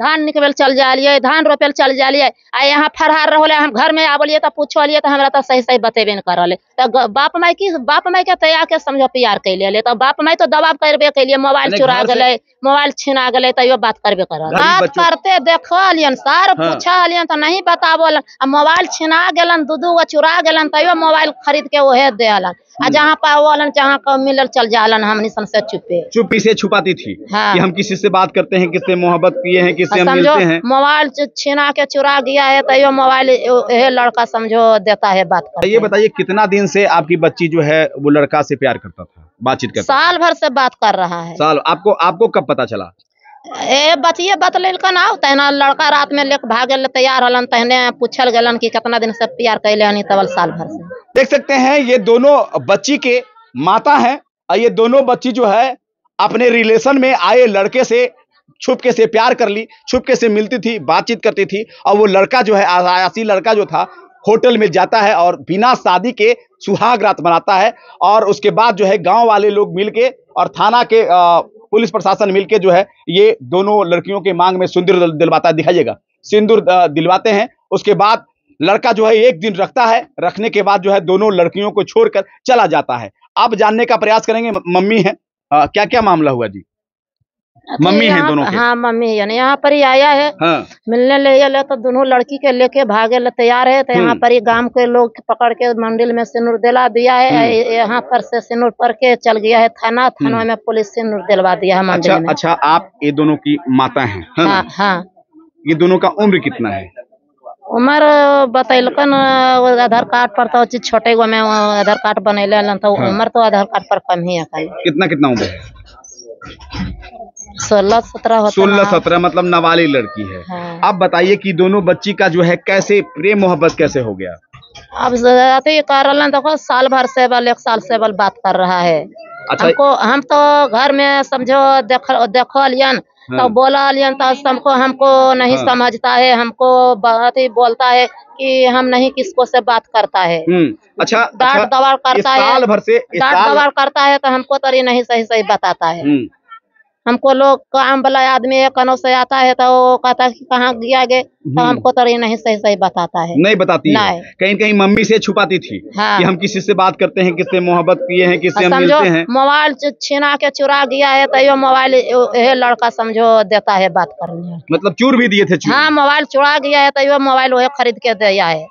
धान निकल चल जालिए धान रोपे चल जालिए आ यहाँ फरहार रहोले हम घर में आवलिए तो पूछलिए तो हमरा तो सही सही बतेबे न करले। तो बाप माई की बाप माई के तैयार के समझो प्यार कैले ले तो बाप माई तो दबाव करबे कैलिए मोबाइल चुरा गेले मोबाइल छीना गेले तैयो बात करबे करल गरीब बात करते देखलियन सर हाँ। पूछलियन तो नहीं बतावलन आ मोबाइल छीना गेलन दू दू गो चुरा गेलन तैयो मोबाइल खरीद के ओहे देलन। आ जहाँ पावलन जहाँ का मिलल चल जालन हमनी सन से चुपे। चुप्पी से छुपाती थी हाँ। कि हम किसी से बात करते हैं किससे मोहब्बत किए हैं किससे हम समझो मिलते हैं? मोबाइल छीना के चुरा गया है तैयो मोबाइल यह लड़का समझो देता है बात तो ये बताइए कितना दिन से आपकी बच्ची जो है वो लड़का से प्यार करता था बातचीत करता साल भर से बात कर रहा है। साल आपको आपको कब पता चला? ए बचिए बतल का ना तहना लड़का रात में लेके भागे ले तैयार हलन तहने पूछल गलन कि कितना दिन से प्यार कैले हनी तबल साल भर से। देख सकते हैं ये दोनों बच्ची के माता हैं और ये दोनों बच्ची जो है अपने रिलेशन में आए लड़के से छुपके से प्यार कर ली छुपके से मिलती थी बातचीत करती थी और वो लड़का जो है आयासी लड़का जो था होटल में जाता है और बिना शादी के सुहाग रात मनाता है और उसके बाद जो है गाँव वाले लोग मिलके और थाना के पुलिस प्रशासन मिलके जो है ये दोनों लड़कियों के मांग में सिंदूर दिलवाता दिखाइएगा। सिंदूर दिलवाते हैं उसके बाद लड़का जो है एक दिन रखता है रखने के बाद जो है दोनों लड़कियों को छोड़कर चला जाता है। अब जानने का प्रयास करेंगे मम्मी है। आ, क्या क्या मामला हुआ जी? मम्मी हैं यहाँ- दोनों के? हाँ मम्मी है यानी यहाँ पर ही आया है हाँ मिलने ले गए तो दोनों लड़की के लेके भागे ले तैयार है तो यहाँ हम्म। पर ही गाँव के लोग पकड़ के मंदिर में सिंदूर दिला दिया है हम्म। यहाँ पर से सिंदूर पर के चल गया है थाना थाना में पुलिस सिंदूर दिलवा दिया है अच्छा में अच्छा आप ये दोनों की माता है? हाँ हाँ ये दोनों का उम्र कितना है उम्र बतैलकन आधार कार्ड पर तो चीज़ छोटे गो में आधार कार्ड बनैले हलन तो हाँ। उम्र तो आधार कार्ड पर कम ही है कितना कितना उम्र है सोलह सत्रह सोलह सत्रह मतलब नाबालिग लड़की है। हाँ। आप बताइए कि दोनों बच्ची का जो है कैसे प्रेम मोहब्बत कैसे हो गया? अब अति कर रहलन देखो साल भर से बल एक साल से बल बात कर रहा है। अच्छा। हमको हम तो घर में समझो देख देखो लियन हाँ। तो बोला लियन तो हमको हमको नहीं हाँ। समझता है हमको बहुत ही बोलता है कि हम नहीं किसको से बात करता है। हम्म अच्छा डांट अच्छा, दबाड़ करता है। साल भर से डांट दबाड़ करता है तो हमको तरी नहीं सही सही बताता है। हम्म, हमको लोग काम वाला आदमी एक कनो से आता है तो वो कहता है कि कहाँ गया गे तो हम्म। हमको तरी नहीं सही सही बताता है। नहीं बताती है। कहीं कहीं मम्मी से छुपाती थी हाँ। कि हम किसी से बात करते हैं किससे मोहब्बत किए हैं किससे हम मिलते हैं। मोबाइल छीना के चुरा गया है तो यो मोबाइल ये लड़का समझो देता है बात करने। मतलब चूर भी दिए थे हाँ मोबाइल चुरा गया है तो यो मोबाइल वह खरीद के दिया है।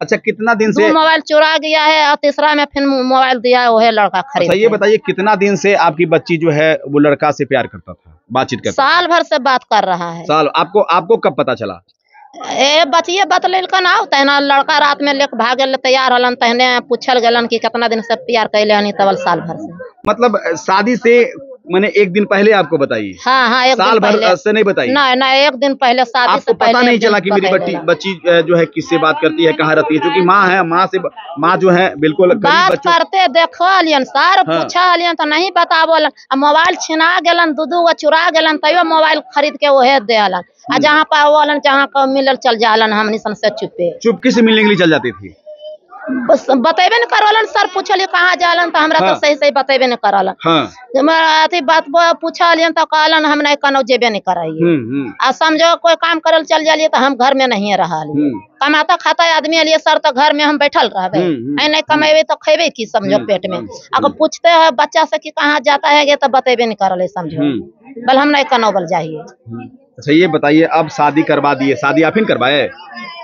अच्छा कितना दिन से मोबाइल चुरा गया है और तीसरा में फिर मोबाइल दिया है वह लड़का खरीद अच्छा ये बताइए कितना दिन से आपकी बच्ची जो है वो लड़का से प्यार करता था बातचीत करता था? साल भर से बात कर रहा है। साल आपको आपको कब पता चला? ए बचिए बतल ना तहना लड़का रात में लेके भागे ले तैयार हलन तहने पूछल गलन कि कितना दिन से प्यार कैले हनी तबल साल भर से। मतलब शादी से मैंने एक दिन पहले आपको बताई हाँ। हाँ एक साल भर से नहीं बताई। नहीं नहीं एक दिन पहले शादी आपको से पहले पता नहीं चला कि मेरी बच्ची बच्ची जो है किससे बात करती है कहाँ रहती है? क्योंकि माँ है माँ से माँ जो है बिल्कुल बात करते देखलियन सर हाँ। पूछलियन तो नहीं बतावलन आ मोबाइल छिना गेलन दू दू गो चुरा गेलन तैयो मोबाइल खरीद के ओहे देलन। आ जहाँ पावलन जहाँ मिलल चल जालन हमनी सन से चुपे। चुपके से मिलने के लिए चल जाती थी। बतेबे न करलन सर पूछलिए कहाँ जालन तो हमरा हाँ। तो सही सही बतेबे न करलन। हाँ। अथी बात पूछलियन तो कहलन हम नहीं कनो जेबे नहीं कराइए हम्म हम्म। आ समझो कोई काम करल चल जालिए तो हम घर में नहीं रहल हम्म। कमाता खाता आदमी लिए सर तो घर में हम बैठल रहबे। ऐ नहीं कमेबे तो खेबे की समझो पेट में अगर पूछते हैं बच्चा से कि कहाँ जाता है गे तो बतेबे नहीं करले समझो। बल हम नहीं कनोबल जाइए हम्म। अच्छा ये बताइए अब शादी करवा दिए। शादी आप ही करवाए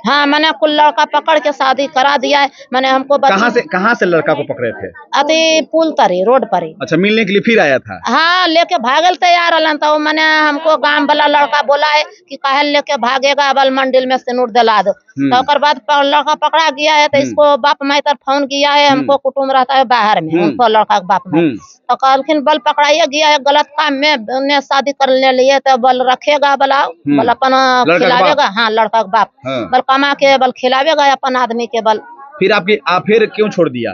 हाँ? मैंने कुल लड़का पकड़ के शादी करा दिया है। मैंने हमको कहाँ से कहाँ से लड़का को पकड़े थे? अति पुल तरी रोड पर अच्छा मिलने के लिए फिर आया था? हाँ लेके भागल तैयार हलन तो मैंने हमको गाँव वाला लड़का बोला है कि काहे लेके भागेगा बल मंडिल में सिनूर दिला दो। हम्म। तो बाद लड़का पकड़ा गया है तो हम्म। इसको बाप माई तर फ़ोन किया है हमको कुटुम्ब रहता है बाहर में हम्म। उनको लड़का के बाप माई हम्म। तो कहलखिन बल पकड़ाइए गया है गलत काम में शादी करने लिए तो बल रखेगा बला बल अपन खिलावेगा हाँ लड़का के बाप। हाँ। बल कमा के बल खिलावेगा अपन आदमी के बल। फिर आपकी आप फिर क्यों छोड़ दिया?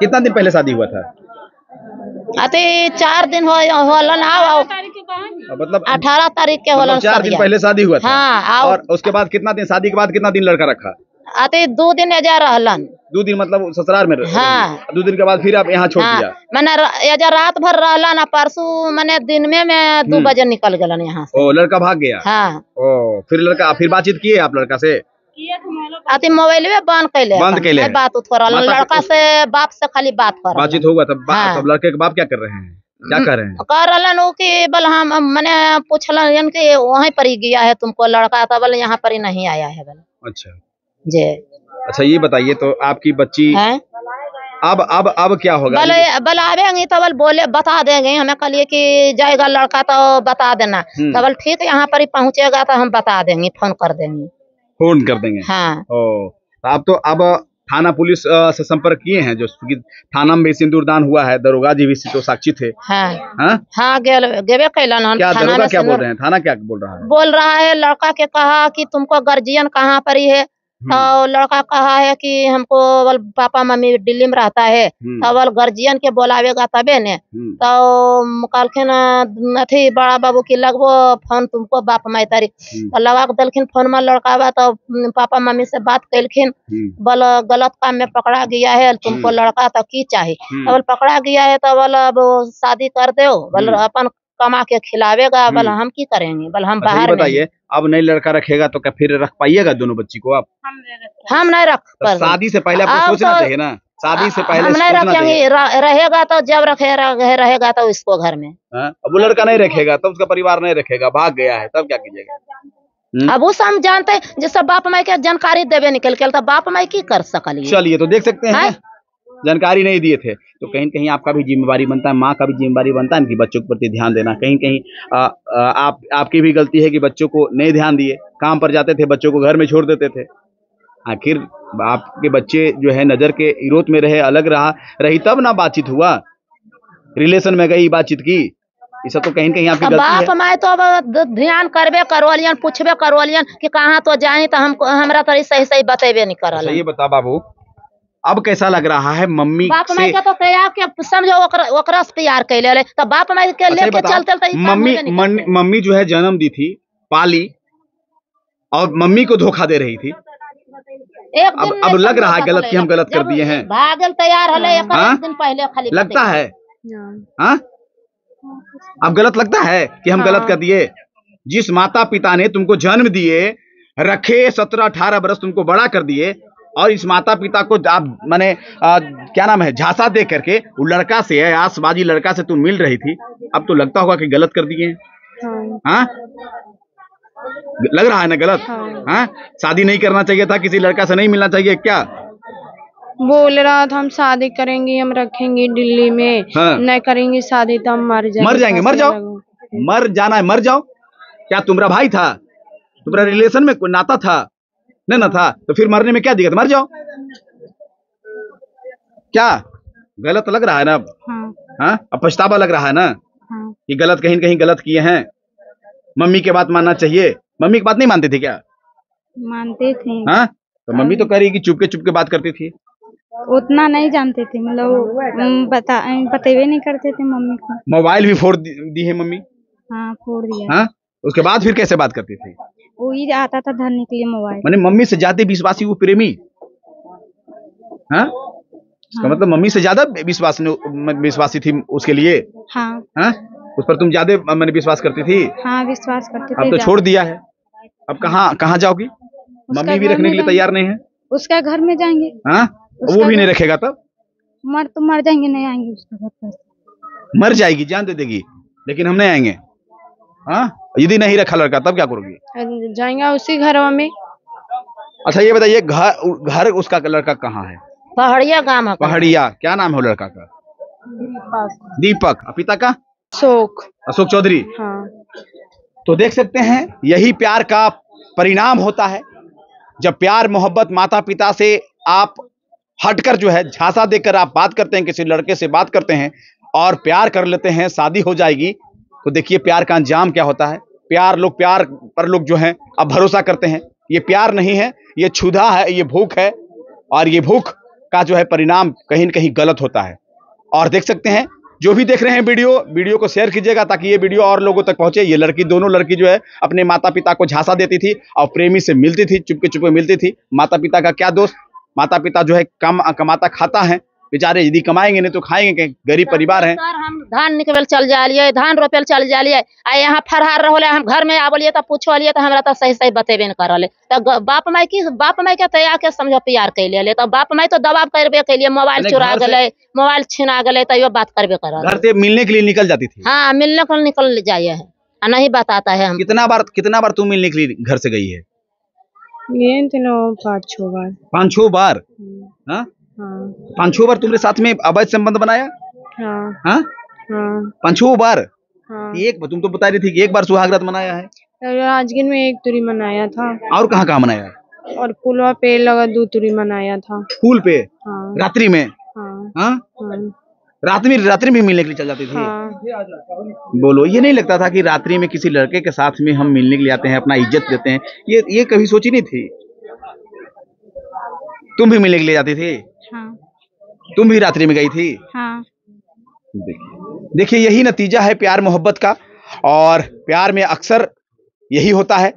कितना दिन पहले शादी हुआ था? अति चार दिन हो होलन आओ मतलब अठारह तारीख के होलन मतलब चार दिन पहले शादी हुआ था। हाँ और उसके बाद कितना दिन शादी के बाद कितना दिन लड़का रखा? आते दो दिन एजा रहलन। दो दिन मतलब ससुराल में रह- हाँ। दो दिन के बाद फिर आप यहाँ छोड़ हाँ। दिया? मैंने एजा रात भर रहलन आ परसों मैंने दिन में मैं दो हम्म। बजे निकल गलन यहाँ ओ लड़का भाग गया? हाँ। ओ फिर लड़का फिर बातचीत किए आप लड़का से? आते मोबाइल में बंद कैले बंद कैले बात करल लड़का से बाप से खाली बात कर बातचीत होगा तब बा- हाँ। लड़के के बाप क्या कर रहे हैं? क्या कर रहे हैं? कर रहलन उ कि बल हम मैंने पूछलन कि वहीं पर ही गया है तुमको लड़का तो बोले यहाँ पर ही नहीं आया है बोले। अच्छा। जी। अच्छा ये बताइए तो आपकी बच्ची है? अब अब अब क्या होगा? बोले बोले आवेंगे तो बल बोले बता देंगे। हमें कहलिए कि जाएगा लड़का तो बता देना। हम्म। तो बोल ठीक है यहाँ पर ही पहुँचेगा तो हम बता देंगे फ़ोन कर देंगे। फ़ोन कर देंगे? हाँ। ओ तो अब तो अब थाना पुलिस से संपर्क किए हैं जो कि थाना में भी सिंदूर दान हुआ है दरोगा जी भी तो साक्षी थे। हाँ। हाँ? हाँ गेबे कैलन क्या थाना दरोगा क्या बोल रहे हैं? थाना क्या बोल रहा है? बोल रहा है लड़का के कहा कि तुमको गार्जियन कहाँ पर ही है? तो लड़का कहा है कि हमको बोल पापा मम्मी दिल्ली में रहता है। हम्म, तो बोल गार्जियन के बोलावेगा तबे ने। हम्म, तो कहलखिन अथी बड़ा बाबू की लगबो फ़ोन तुमको बाप माई तारी हम्म, तो लगा के देलखिन फ़ोन में लड़का बा तो पापा मम्मी से बात कैलखिन हम्म, बोल गलत काम में पकड़ा गया है तुमको हम्म। लड़का तो की चाहिए हम्म, तो बोल पकड़ा गया है तो बोल अब शादी कर दो बोल हम्म। अपन कमा के खिलावेगा बोल हम्म। हम की करेंगे? बल हम अच्छा बाहर बताइए अब नई लड़का रखेगा तो क्या फिर रख पाइएगा दोनों बच्ची को आप? हम नहीं रख तो पर शादी से पहले आपको सोचना तो- चाहिए ना? शादी से पहले हम नहीं रखेंगे। रहेगा तो जब रखे रहेगा तो इसको घर में। हाँ? अब वो लड़का नहीं रखेगा तब उसका परिवार नहीं रखेगा भाग गया है तब क्या कीजिएगा? हम्म। अब उस हम जानते हैं जैसे बाप माई के जानकारी देवे निकल के तो बाप माई की कर सकलिए चलिए तो देख सकते हैं। हैं? जानकारी नहीं दिए थे। तो कहीं न कहीं आपका भी जिम्मेवारी बनता है माँ का भी जिम्मेवारी बनता है इनकी बच्चों के प्रति ध्यान देना। कहीं कहीं आ, आ, आप आपकी भी गलती है कि बच्चों को नहीं ध्यान दिए। काम पर जाते थे बच्चों को घर में छोड़ देते थे। आखिर आपके बच्चे जो है नज़र के इरोत में रहे अलग रहा रही तब ना बातचीत हुआ। रिलेशन में गई बातचीत की। ये सब तो कहीं कहीं आपकी तो गलती बाप है। माई तो अब ध्यान करबे करवलियन पूछबे करवलियन कि कहाँ तो जाए तो हमको हमरा तरी सही सही बतेबे नहीं अच्छा करल ये बता बाबू अब कैसा लग रहा है मम्मी बाप से? माई के तो कया के समझो ओकरा ओकरा से प्यार कैले ले तो बाप माई के अच्छा लेके चलते तो काम मम्मी। मम्मी जो है जन्म दी थी पाली और मम्मी को धोखा दे रही थी। एक अब- दिन अब लग रहा है गलत कि हम गलत कर दिए हैं। भागल तैयार हले एक हाँ? दिन पहले खाली लगता है? हाँ। अब गलत लगता है कि हम गलत कर दिए? जिस माता पिता ने तुमको जन्म दिए रखे सत्रह अठारह बरस तुमको बड़ा कर दिए और इस माता पिता को आप मैंने क्या नाम है झांसा दे करके वो लड़का से आसबाजी लड़का से तुम मिल रही थी अब तो लगता होगा कि गलत कर दिए हाँ। लग रहा है ना गलत? हाँ। शादी नहीं करना चाहिए था किसी लड़का से नहीं मिलना चाहिए क्या? बोल रहा था हम शादी करेंगे हम रखेंगे दिल्ली में। हाँ। नहीं करेंगे शादी तो हम मर जाएँगे मर जाएँगे मर जाओ। मर जाना है मर जाओ। क्या तुम्हारा भाई था? तुम्हारा रिलेशन में कोई नाता था? नहीं ना था। तो फिर मरने में क्या दिक्कत? मर जाओ। क्या? गलत लग रहा है ना अब। हाँ। हाँ? अब पछतावा लग रहा है ना? हाँ। कि गलत कहीं कहीं गलत किए हैं। मम्मी के बात मानना चाहिए। मम्मी की बात नहीं मानती थी क्या? मानते थे। हाँ? तो मम्मी तो कह रही कि चुपके चुपके बात करती थी। उतना नहीं जानते थे मतलब बता बतेबे नहीं करते थे मम्मी को। मोबाइल भी फोड़ दी दी है मम्मी। हाँ फोड़ दिया। हाँ? उसके बाद फिर कैसे बात करती थी? वही आता था धरने के लिए मोबाइल। मैंने मम्मी से ज़्यादा विश्वासी वो प्रेमी। हाँ? इसका मतलब मम्मी से ज़्यादा विश्वास विश्वासी थी उसके लिए। हाँ। हाँ? उस पर तुम ज़्यादा मैंने विश्वास करती थी। हाँ विश्वास करते अब तो छोड़ दिया है। अब कहाँ कहाँ जाओगी? मम्मी भी रखने के लिए तैयार नहीं है। उसका घर में जाएँगे। हाँ? वो भी नहीं रखेगा तब? मर तो मर जाएँगे नहीं आएँगे उसका घर पर मर जाएगी जान दे देगी लेकिन हम नहीं आएँगे। हाँ? यदि नहीं रखा लड़का तब क्या करोगी? जाएँगे उसी घर में। अच्छा ये बताइए घर घर उसका लड़का कहाँ है? पहाड़िया गाँव है। पहाड़िया क्या नाम है वो लड़का का? दीपक। और पिता का? अशोक। अशोक चौधरी। हाँ। तो देख सकते हैं यही प्यार का परिणाम होता है जब प्यार मोहब्बत माता पिता से आप हटकर जो है झांसा देकर आप बात करते हैं किसी लड़के से बात करते हैं और प्यार कर लेते हैं शादी हो जाएगी तो देखिए, प्यार का अंजाम क्या होता है? प्यार लोग, प्यार पर लोग जो है, अब भरोसा करते हैं। ये प्यार नहीं है, ये क्षुधा है, ये भूख है, और ये भूख का जो है परिणाम कहीं न कहीं गलत होता है। और देख सकते हैं, जो भी देख रहे हैं वीडियो वीडियो को शेयर कीजिएगा ताकि ये वीडियो और लोगों तक पहुँचे। ये लड़की, दोनों लड़की जो है, अपने माता पिता को झांसा देती थी और प्रेमी से मिलती थी चुपके चुपके मिलती थी। माता पिता का क्या दोस्त माता पिता जो है कम कमाता खाता है। बेचारे यदि कमाएँगे नहीं तो खाएँगे क्या? गरीब परिवार है। सर हम धान निकल चल जालिए धान रोपेल चल जालिए। आ यहाँ फरहार रहोले हम घर में आबलिए तो पूछलिए तो हमरा तो सही सही बतेबे न करले। तो बाप माई की बाप माई के तैयार के समझो प्यार कैले ले तो बाप माई तो दबाव करबे कैलिए मोबाइल चुरा गए मोबाइल छिना गए तो बात करबे करल। घर से मिलने के लिए निकल जाती थी? हाँ मिलने को निकल जाइए है। नहीं बताता है हम। कितना बार कितना बार तू मिलने के लिए घर से गई है? ना पाँच छः बार। पाँच छह बार? हाँ? हाँ। पाँच बार तुमने साथ में अवैध संबंध बनाया? हाँ। हाँ? हाँ। पाँच बार? हाँ। एक तुम तो बता रही थी एक बार सुहागरात मनाया है। राजगीर में एक तुरी मनाया था। और कहाँ कहाँ मनाया और पुलवा पे लगा दो तुरी मनाया था। फूल पे हाँ। रात्रि में? हाँ? हाँ। रात्रि में रात्रि में मिलने के लिए चल जाती थी? हाँ। बोलो ये नहीं लगता था कि रात्रि में किसी लड़के के साथ में हम मिलने के लिए आते हैं अपना इज़्ज़त देते हैं। ये ये कभी सोची नहीं थी? तुम भी मिलने के लिए जाती थी? तुम भी रात्रि में गई थी? हाँ। देखिए देखिए यही नतीजा है प्यार मोहब्बत का और प्यार में अक्सर यही होता है